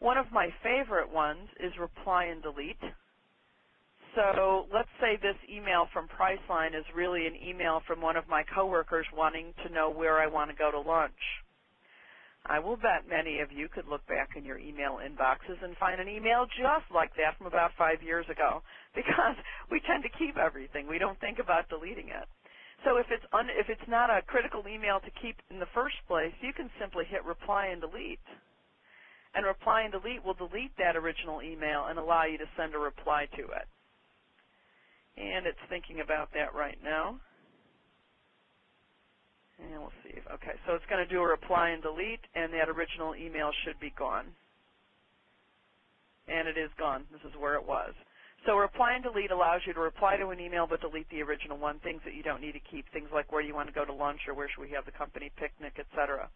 One of my favorite ones is reply and delete. So let's say this email from Priceline is really an email from one of my coworkers wanting to know where I want to go to lunch. I will bet many of you could look back in your email inboxes and find an email just like that from about five years ago because we tend to keep everything. We don't think about deleting it. So if it's un, if it's not a critical email to keep in the first place, you can simply hit reply and delete. And reply and delete will delete that original email and allow you to send a reply to it. And it's thinking about that right now. And we'll see. Okay, so it's going to do a reply and delete, and that original email should be gone. And it is gone. This is where it was. So reply and delete allows you to reply to an email but delete the original one, things that you don't need to keep, things like where you want to go to lunch or where should we have the company picnic, etc.